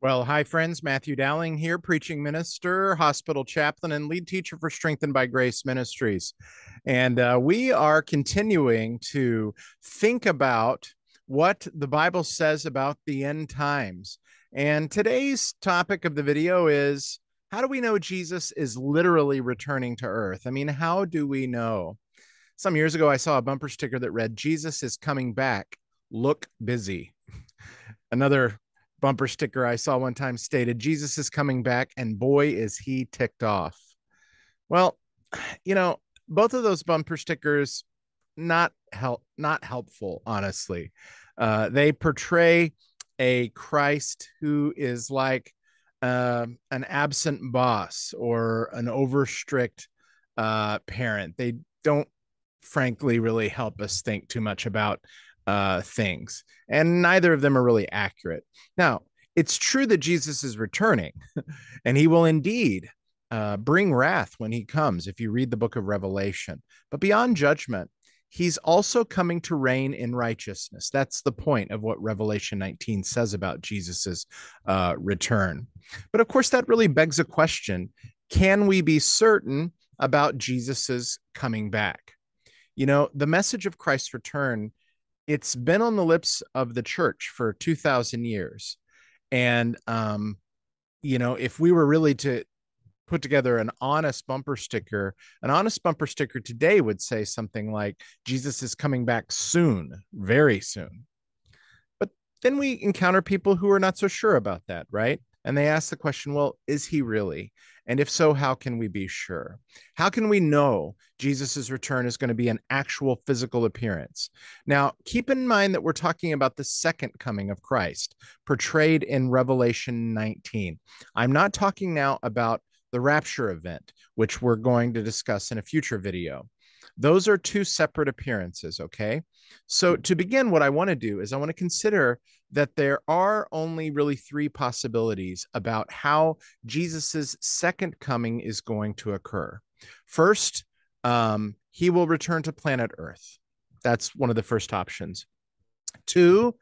Well, hi, friends. Matthew Dowling here, preaching minister, hospital chaplain, and lead teacher for Strengthened by Grace Ministries. And uh, we are continuing to think about what the Bible says about the end times. And today's topic of the video is how do we know Jesus is literally returning to earth? I mean, how do we know? Some years ago, I saw a bumper sticker that read, Jesus is coming back. Look busy. Another bumper sticker I saw one time stated, Jesus is coming back, and boy, is he ticked off. Well, you know, both of those bumper stickers not help not helpful honestly uh they portray a christ who is like uh, an absent boss or an over strict uh parent they don't frankly really help us think too much about uh, things, and neither of them are really accurate. Now, it's true that Jesus is returning, and he will indeed uh, bring wrath when he comes, if you read the book of Revelation. But beyond judgment, he's also coming to reign in righteousness. That's the point of what Revelation 19 says about Jesus's uh, return. But of course, that really begs a question can we be certain about Jesus's coming back? You know, the message of Christ's return it's been on the lips of the church for 2000 years. And um you know if we were really to put together an honest bumper sticker an honest bumper sticker today would say something like jesus is coming back soon very soon. But then we encounter people who are not so sure about that right? And they ask the question, well, is he really? And if so, how can we be sure? How can we know Jesus' return is going to be an actual physical appearance? Now, keep in mind that we're talking about the second coming of Christ, portrayed in Revelation 19. I'm not talking now about the rapture event, which we're going to discuss in a future video. Those are two separate appearances, okay? So, to begin, what I want to do is I want to consider that there are only really three possibilities about how Jesus's second coming is going to occur. First, um, he will return to planet Earth. That's one of the first options. Two,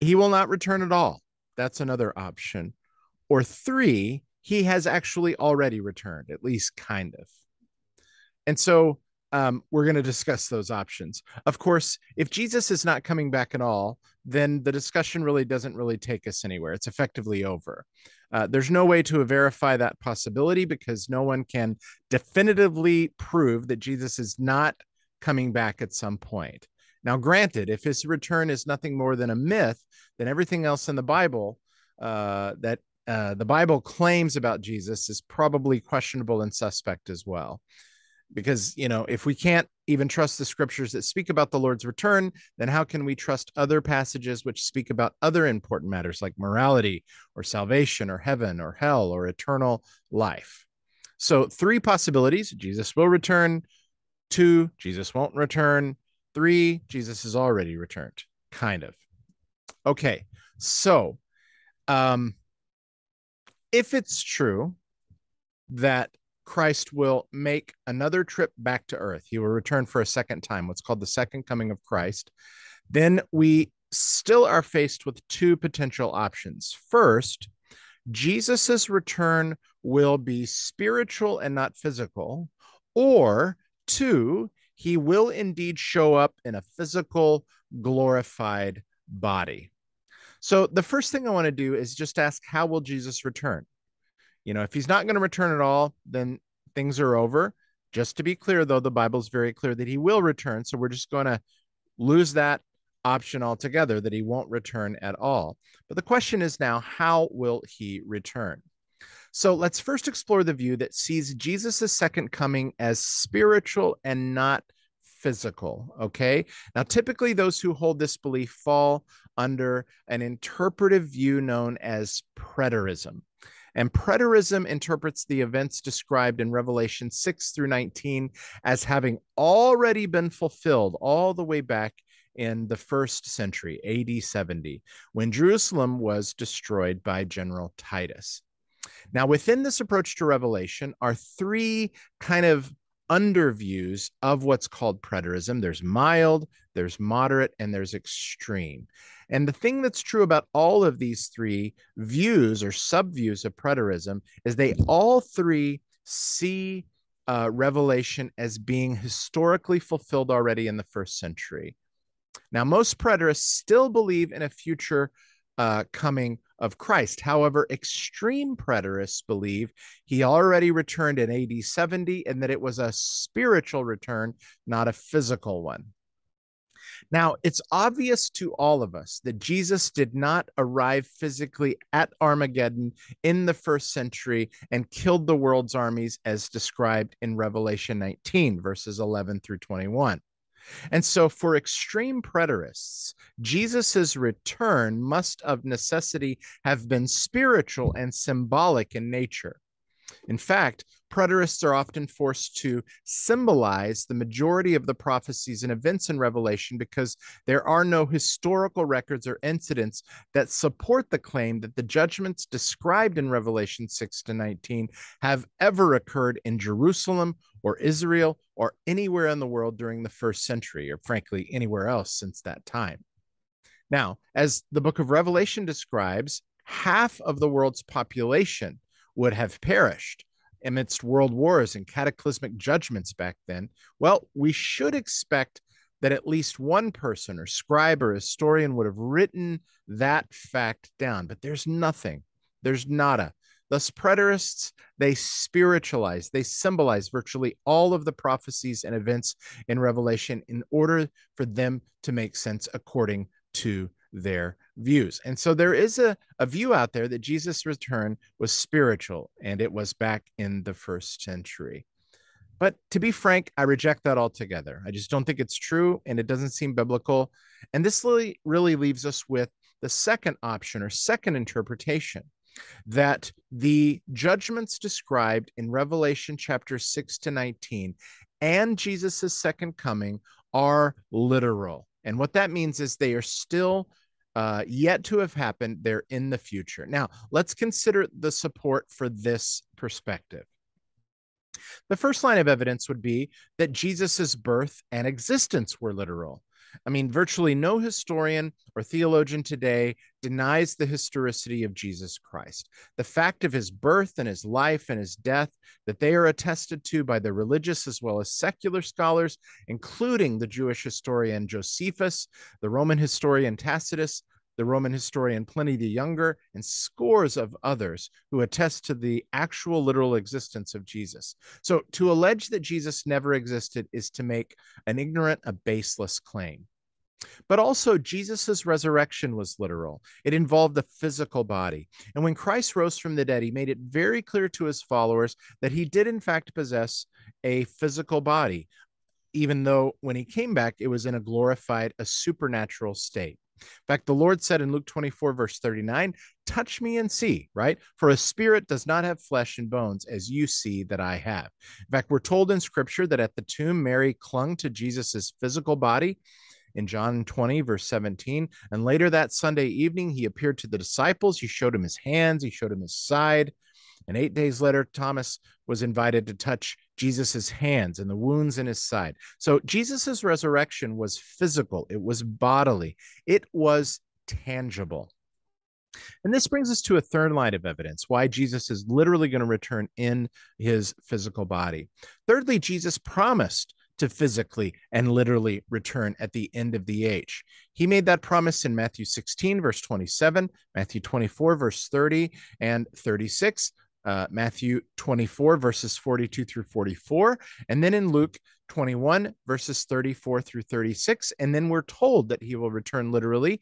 he will not return at all. That's another option. Or three, he has actually already returned, at least kind of. And so um, we're going to discuss those options. Of course, if Jesus is not coming back at all, then the discussion really doesn't really take us anywhere. It's effectively over. Uh, there's no way to verify that possibility because no one can definitively prove that Jesus is not coming back at some point. Now, granted, if his return is nothing more than a myth, then everything else in the Bible uh, that uh, the Bible claims about Jesus is probably questionable and suspect as well because you know if we can't even trust the scriptures that speak about the lord's return then how can we trust other passages which speak about other important matters like morality or salvation or heaven or hell or eternal life? So three possibilities. Jesus will return. Two jesus won't return. Three jesus has already returned kind of. Okay so um if it's true that Christ will make another trip back to earth. He will return for a second time, what's called the second coming of Christ. Then we still are faced with two potential options. First, Jesus's return will be spiritual and not physical, or two, he will indeed show up in a physical, glorified body. So the first thing I want to do is just ask how will Jesus return? You know, if he's not going to return at all, then things are over. Just to be clear, though, the Bible's very clear that he will return. So we're just going to lose that option altogether that he won't return at all. But the question is now, how will he return? So let's first explore the view that sees Jesus' second coming as spiritual and not physical. Okay. Now, typically, those who hold this belief fall under an interpretive view known as preterism. And preterism interprets the events described in Revelation 6 through 19 as having already been fulfilled all the way back in the first century, AD 70, when Jerusalem was destroyed by General Titus. Now, within this approach to Revelation are three kind of underviews of what's called preterism. There's mild, there's moderate, and there's extreme. And the thing that's true about all of these three views or subviews of preterism is they all three see uh, Revelation as being historically fulfilled already in the first century. Now, most preterists still believe in a future uh, coming of Christ. However, extreme preterists believe he already returned in AD 70 and that it was a spiritual return, not a physical one. Now, it's obvious to all of us that Jesus did not arrive physically at Armageddon in the first century and killed the world's armies as described in Revelation 19, verses 11 through 21. And so, for extreme preterists, Jesus' return must of necessity have been spiritual and symbolic in nature. In fact, preterists are often forced to symbolize the majority of the prophecies and events in Revelation because there are no historical records or incidents that support the claim that the judgments described in Revelation 6 to 19 have ever occurred in Jerusalem or Israel or anywhere in the world during the first century, or frankly, anywhere else since that time. Now, as the book of Revelation describes, half of the world's population would have perished amidst world wars and cataclysmic judgments back then, well, we should expect that at least one person or scribe or historian would have written that fact down. But there's nothing, there's nada. Thus, preterists, they spiritualize, they symbolize virtually all of the prophecies and events in Revelation in order for them to make sense according to their views. And so there is a, a view out there that Jesus' return was spiritual and it was back in the first century. But to be frank, I reject that altogether. I just don't think it's true and it doesn't seem biblical. And this really, really leaves us with the second option or second interpretation that the judgments described in Revelation chapter 6 to 19 and Jesus' second coming are literal. And what that means is they are still uh, yet to have happened. They're in the future. Now, let's consider the support for this perspective. The first line of evidence would be that Jesus's birth and existence were literal. I mean, virtually no historian or theologian today denies the historicity of Jesus Christ. The fact of his birth and his life and his death, that they are attested to by the religious as well as secular scholars, including the Jewish historian Josephus, the Roman historian Tacitus, the Roman historian Pliny the Younger, and scores of others who attest to the actual literal existence of Jesus. So to allege that Jesus never existed is to make an ignorant, a baseless claim. But also, Jesus' resurrection was literal. It involved the physical body. And when Christ rose from the dead, he made it very clear to his followers that he did, in fact, possess a physical body, even though when he came back, it was in a glorified, a supernatural state. In fact, the Lord said in Luke 24, verse 39, touch me and see, right? For a spirit does not have flesh and bones as you see that I have. In fact, we're told in scripture that at the tomb, Mary clung to Jesus's physical body in John 20, verse 17. And later that Sunday evening, he appeared to the disciples. He showed him his hands, he showed him his side. And eight days later, Thomas was invited to touch Jesus's hands and the wounds in his side. So Jesus's resurrection was physical, it was bodily, it was tangible. And this brings us to a third line of evidence why Jesus is literally going to return in his physical body. Thirdly, Jesus promised to physically and literally return at the end of the age. He made that promise in Matthew 16, verse 27, Matthew 24, verse 30 and 36, uh, Matthew 24, verses 42 through 44, and then in Luke 21, verses 34 through 36. And then we're told that he will return literally,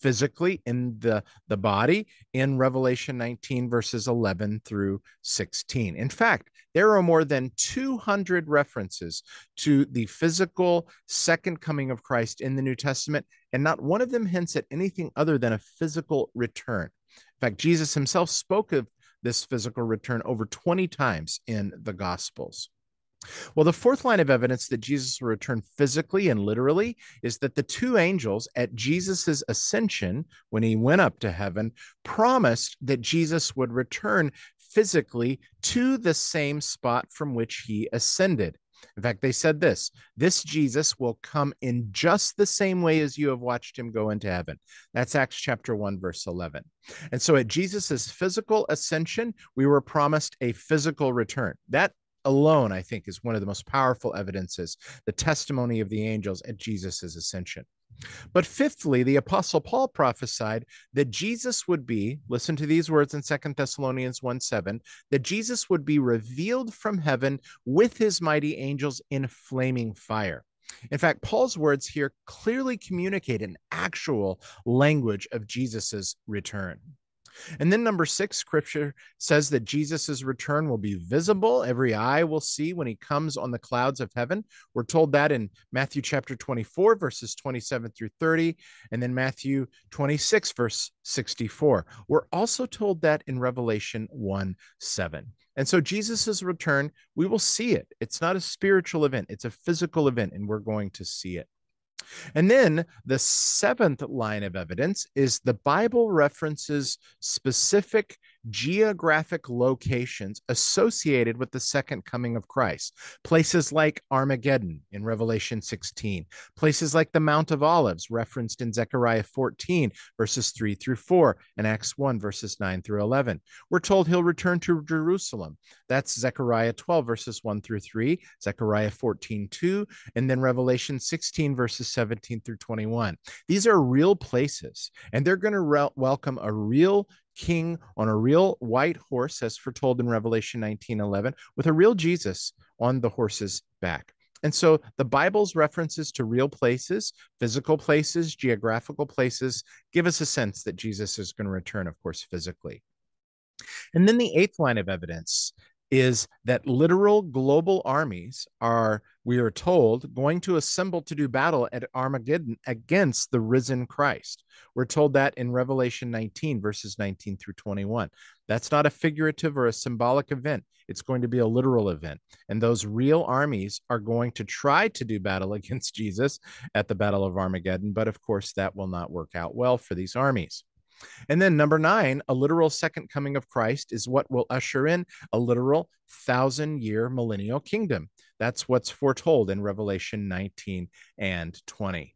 physically in the, the body in Revelation 19, verses 11 through 16. In fact, there are more than 200 references to the physical second coming of Christ in the New Testament, and not one of them hints at anything other than a physical return. In fact, Jesus himself spoke of this physical return over 20 times in the Gospels. Well, the fourth line of evidence that Jesus will return physically and literally is that the two angels at Jesus' ascension, when he went up to heaven, promised that Jesus would return physically to the same spot from which he ascended. In fact, they said this this Jesus will come in just the same way as you have watched him go into heaven. That's Acts chapter 1, verse 11. And so at Jesus' physical ascension, we were promised a physical return. That alone, I think, is one of the most powerful evidences the testimony of the angels at Jesus' ascension. But fifthly, the apostle Paul prophesied that Jesus would be, listen to these words in Second Thessalonians 1 7, that Jesus would be revealed from heaven with his mighty angels in flaming fire. In fact, Paul's words here clearly communicate an actual language of Jesus's return. And then number six, scripture says that Jesus' return will be visible. Every eye will see when he comes on the clouds of heaven. We're told that in Matthew chapter 24, verses 27 through 30, and then Matthew 26, verse 64. We're also told that in Revelation 1 7. And so Jesus' return, we will see it. It's not a spiritual event, it's a physical event, and we're going to see it. And then the seventh line of evidence is the Bible references specific geographic locations associated with the second coming of Christ. Places like Armageddon in Revelation 16, places like the Mount of Olives referenced in Zechariah 14, verses 3 through 4, and Acts 1, verses 9 through 11. We're told he'll return to Jerusalem. That's Zechariah 12, verses 1 through 3, Zechariah 14, 2, and then Revelation 16, verses 17 through 21. These are real places, and they're going to re- welcome a real king on a real white horse, as foretold in Revelation 19 11, with a real Jesus on the horse's back. And so the Bible's references to real places, physical places, geographical places, give us a sense that Jesus is going to return, of course, physically. And then the eighth line of evidence is that literal global armies are, we are told, going to assemble to do battle at Armageddon against the risen Christ. We're told that in Revelation 19, verses 19 through 21. That's not a figurative or a symbolic event. It's going to be a literal event. And those real armies are going to try to do battle against Jesus at the Battle of Armageddon. But of course, that will not work out well for these armies. And then number nine, a literal second coming of Christ is what will usher in a literal thousand year millennial kingdom. That's what's foretold in Revelation 19 and 20.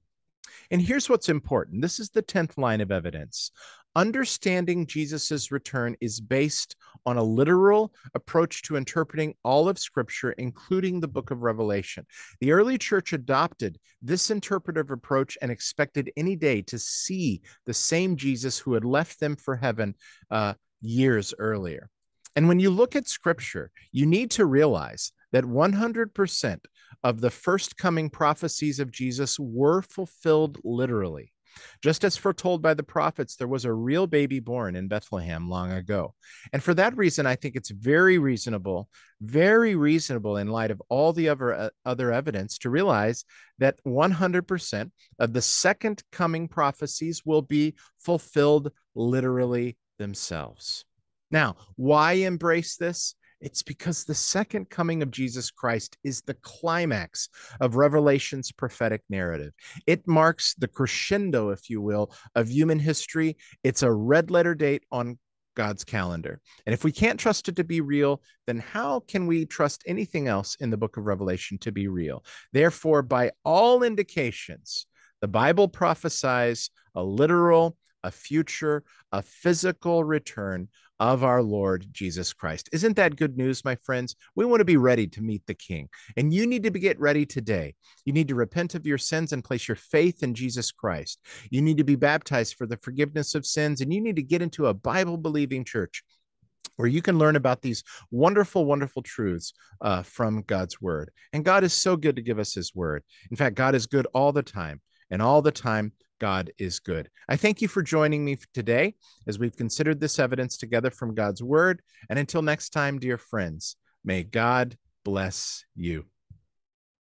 And here's what's important this is the 10th line of evidence understanding Jesus' return is based on a literal approach to interpreting all of Scripture, including the book of Revelation. The early church adopted this interpretive approach and expected any day to see the same Jesus who had left them for heaven uh, years earlier. And when you look at Scripture, you need to realize that 100% of the first coming prophecies of Jesus were fulfilled literally. Just as foretold by the prophets, there was a real baby born in Bethlehem long ago. And for that reason, I think it's very reasonable, very reasonable in light of all the other, uh, other evidence to realize that 100% of the second coming prophecies will be fulfilled literally themselves. Now, why embrace this? It's because the second coming of Jesus Christ is the climax of Revelation's prophetic narrative. It marks the crescendo, if you will, of human history. It's a red letter date on God's calendar. And if we can't trust it to be real, then how can we trust anything else in the book of Revelation to be real? Therefore, by all indications, the Bible prophesies a literal, a future, a physical return of our Lord Jesus Christ. Isn't that good news, my friends? We want to be ready to meet the King, and you need to get ready today. You need to repent of your sins and place your faith in Jesus Christ. You need to be baptized for the forgiveness of sins, and you need to get into a Bible believing church where you can learn about these wonderful, wonderful truths uh, from God's word. And God is so good to give us his word. In fact, God is good all the time, and all the time, God is good. I thank you for joining me today as we've considered this evidence together from God's word. And until next time, dear friends, may God bless you.